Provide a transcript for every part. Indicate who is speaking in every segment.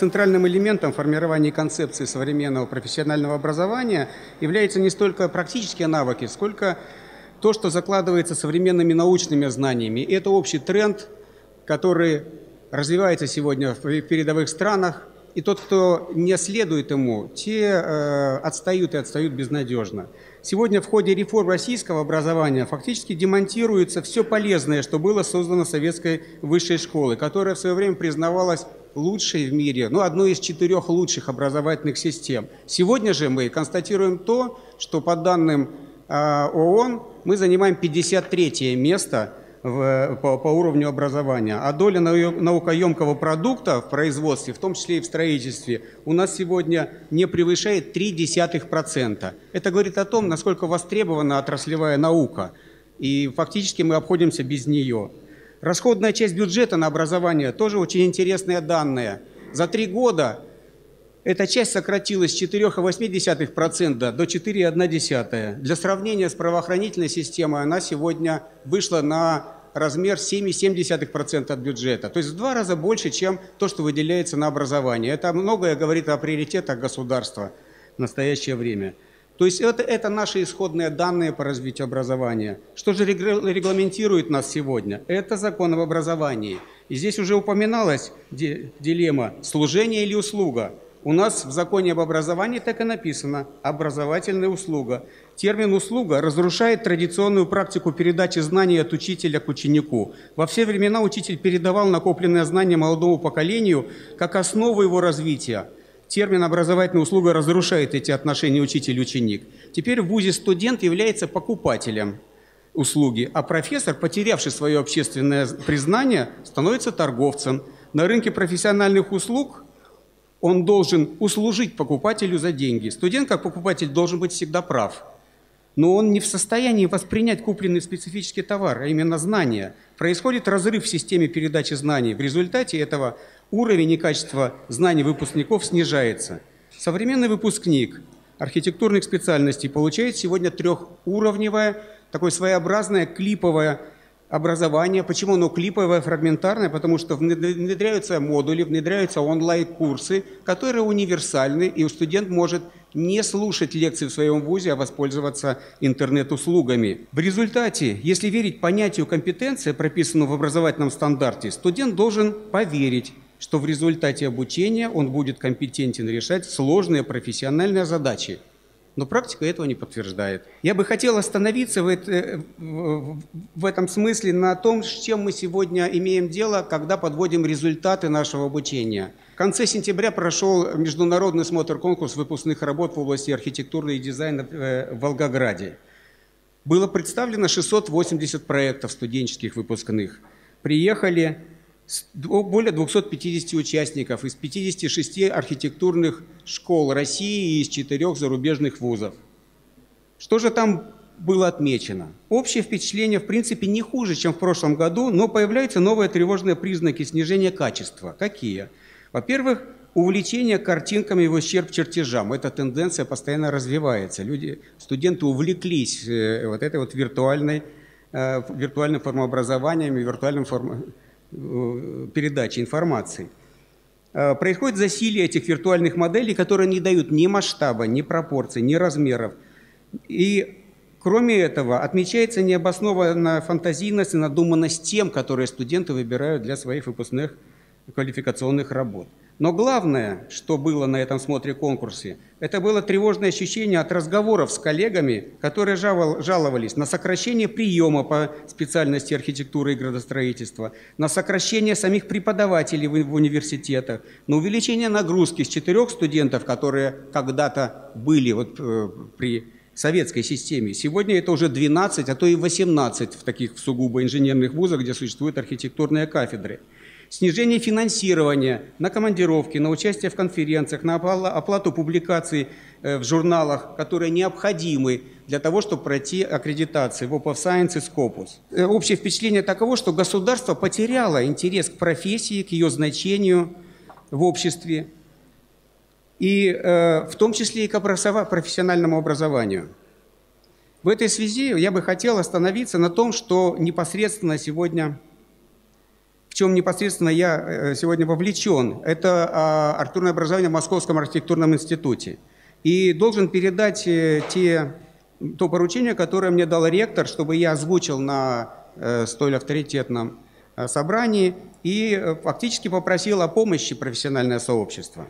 Speaker 1: центральным элементом формирования концепции современного профессионального образования является не столько практические навыки, сколько то, что закладывается современными научными знаниями. И это общий тренд, который развивается сегодня в передовых странах, и тот, кто не следует ему, те э, отстают и отстают безнадежно. Сегодня в ходе реформ российского образования фактически демонтируется все полезное, что было создано советской высшей школой, которая в свое время признавалась лучшей в мире, ну, одной из четырех лучших образовательных систем. Сегодня же мы констатируем то, что по данным э, ООН мы занимаем 53 место в, по, по уровню образования. А доля наукоемкого продукта в производстве, в том числе и в строительстве, у нас сегодня не превышает 0,3%. Это говорит о том, насколько востребована отраслевая наука. И фактически мы обходимся без нее. Расходная часть бюджета на образование тоже очень интересные данные. За три года эта часть сократилась с 4,8% до 4,1%. Для сравнения с правоохранительной системой она сегодня вышла на размер 7,7% от бюджета. То есть в два раза больше, чем то, что выделяется на образование. Это многое говорит о приоритетах государства в настоящее время. То есть это, это наши исходные данные по развитию образования. Что же регламентирует нас сегодня? Это закон об образовании. И здесь уже упоминалась дилемма служение или услуга. У нас в законе об образовании так и написано «образовательная услуга». Термин «услуга» разрушает традиционную практику передачи знаний от учителя к ученику. Во все времена учитель передавал накопленные знания молодому поколению как основу его развития. Термин «образовательная услуга» разрушает эти отношения учитель-ученик. Теперь в ВУЗе студент является покупателем услуги, а профессор, потерявший свое общественное признание, становится торговцем. На рынке профессиональных услуг он должен услужить покупателю за деньги. Студент как покупатель должен быть всегда прав. Но он не в состоянии воспринять купленный специфический товар, а именно знания. Происходит разрыв в системе передачи знаний. В результате этого уровень и качество знаний выпускников снижается. Современный выпускник архитектурных специальностей получает сегодня трехуровневое, такое своеобразное клиповое образование. Почему оно клиповое, фрагментарное? Потому что внедряются модули, внедряются онлайн-курсы, которые универсальны, и студент может не слушать лекции в своем вузе, а воспользоваться интернет-услугами. В результате, если верить понятию компетенция, прописанному в образовательном стандарте, студент должен поверить, что в результате обучения он будет компетентен решать сложные профессиональные задачи – но практика этого не подтверждает. Я бы хотел остановиться в, это, в этом смысле на том, с чем мы сегодня имеем дело, когда подводим результаты нашего обучения. В конце сентября прошел международный смотр-конкурс выпускных работ в области архитектуры и дизайна э, в Волгограде. Было представлено 680 проектов студенческих выпускных. Приехали более 250 участников из 56 архитектурных школ России и из четырех зарубежных вузов. Что же там было отмечено? Общее впечатление, в принципе, не хуже, чем в прошлом году, но появляются новые тревожные признаки снижения качества. Какие? Во-первых, увлечение картинками в ущерб чертежам. Эта тенденция постоянно развивается. Люди, студенты увлеклись э, вот этой вот виртуальной, э, виртуальным формообразованием и виртуальным форм Э, передачи информации. Э, происходит засилие этих виртуальных моделей, которые не дают ни масштаба, ни пропорций, ни размеров. И кроме этого отмечается необоснованная фантазийность и надуманность тем, которые студенты выбирают для своих выпускных квалификационных работ. Но главное, что было на этом смотре конкурсе, это было тревожное ощущение от разговоров с коллегами, которые жаловались на сокращение приема по специальности архитектуры и градостроительства, на сокращение самих преподавателей в университетах, на увеличение нагрузки с четырех студентов, которые когда-то были вот, э, при советской системе. Сегодня это уже 12, а то и 18 в таких сугубо инженерных вузах, где существуют архитектурные кафедры снижение финансирования на командировки, на участие в конференциях, на оплату публикаций э, в журналах, которые необходимы для того, чтобы пройти аккредитации в Open Science и Scopus. Э, общее впечатление таково, что государство потеряло интерес к профессии, к ее значению в обществе, и э, в том числе и к профессиональному образованию. В этой связи я бы хотел остановиться на том, что непосредственно сегодня чем непосредственно я сегодня вовлечен, это а, архитектурное образование в Московском архитектурном институте. И должен передать те, то поручение, которое мне дал ректор, чтобы я озвучил на столь авторитетном собрании и фактически попросил о помощи профессиональное сообщество.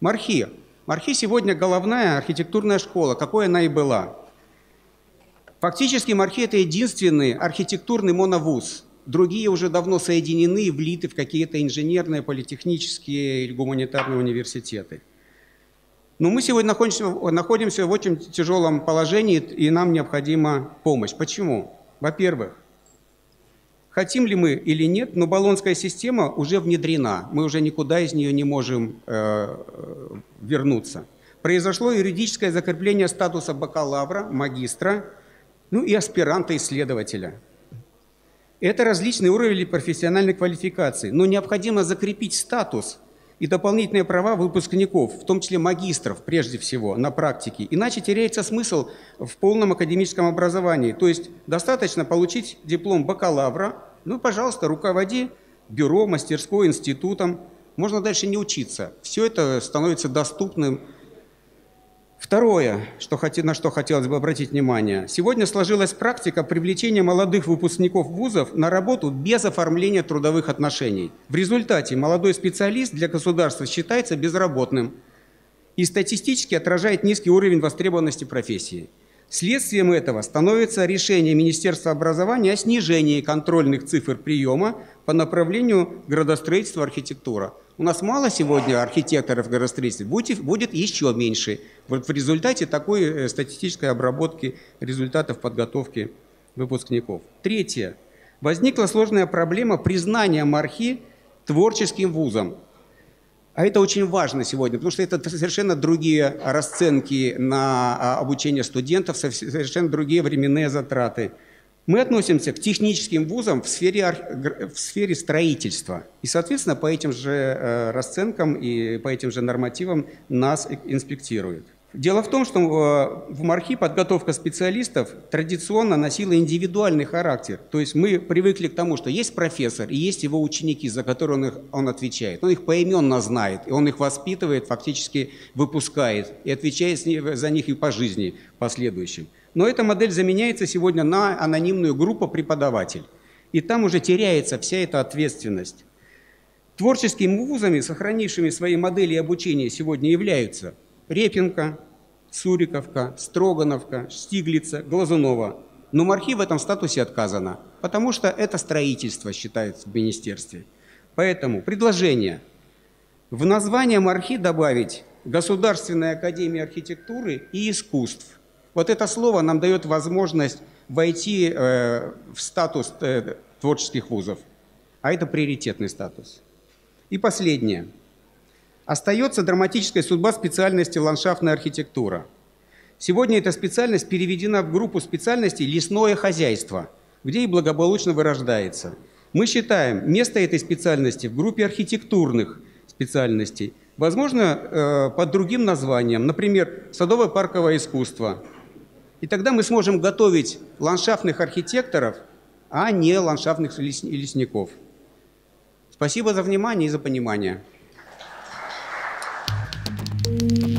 Speaker 1: Мархи. Мархи сегодня головная архитектурная школа, какой она и была. Фактически Мархи – это единственный архитектурный моновуз. Другие уже давно соединены и влиты в какие-то инженерные, политехнические или гуманитарные университеты. Но мы сегодня находимся, находимся в очень тяжелом положении, и нам необходима помощь. Почему? Во-первых, хотим ли мы или нет, но баллонская система уже внедрена. Мы уже никуда из нее не можем э, вернуться. Произошло юридическое закрепление статуса бакалавра, магистра – ну и аспиранта-исследователя. Это различный уровень профессиональной квалификации, но необходимо закрепить статус и дополнительные права выпускников, в том числе магистров прежде всего, на практике. Иначе теряется смысл в полном академическом образовании. То есть достаточно получить диплом бакалавра, ну, пожалуйста, руководи бюро, мастерской, институтом. Можно дальше не учиться. Все это становится доступным Второе, что, на что хотелось бы обратить внимание. Сегодня сложилась практика привлечения молодых выпускников вузов на работу без оформления трудовых отношений. В результате молодой специалист для государства считается безработным и статистически отражает низкий уровень востребованности профессии. Следствием этого становится решение Министерства образования о снижении контрольных цифр приема по направлению градостроительства архитектура. У нас мало сегодня архитекторов градостроительства, будет, будет еще меньше. Вот в результате такой э, статистической обработки результатов подготовки выпускников. Третье. Возникла сложная проблема признания мархи творческим вузом. А это очень важно сегодня, потому что это совершенно другие расценки на а, обучение студентов, совершенно другие временные затраты. Мы относимся к техническим вузам в сфере, в сфере строительства. И, соответственно, по этим же э, расценкам и по этим же нормативам нас инспектируют. Дело в том, что э, в МАРХИ подготовка специалистов традиционно носила индивидуальный характер. То есть мы привыкли к тому, что есть профессор и есть его ученики, за которые он, их, он отвечает. Он их поименно знает, и он их воспитывает, фактически выпускает и отвечает за них и по жизни последующим. Но эта модель заменяется сегодня на анонимную группу преподаватель. И там уже теряется вся эта ответственность. Творческими вузами, сохранившими свои модели обучения, сегодня являются Репинка, Суриковка, Строгановка, Штиглица, Глазунова. Но Мархи в этом статусе отказано, потому что это строительство считается в министерстве. Поэтому предложение в название Мархи добавить Государственная академия архитектуры и искусств. Вот это слово нам дает возможность войти э, в статус э, творческих вузов. А это приоритетный статус. И последнее – Остается драматическая судьба специальности ландшафтная архитектура. Сегодня эта специальность переведена в группу специальностей лесное хозяйство, где и благополучно вырождается. Мы считаем место этой специальности в группе архитектурных специальностей, возможно, э, под другим названием, например, садово-парковое искусство. И тогда мы сможем готовить ландшафтных архитекторов, а не ландшафтных лесников. Спасибо за внимание и за понимание.
Speaker 2: Thank you.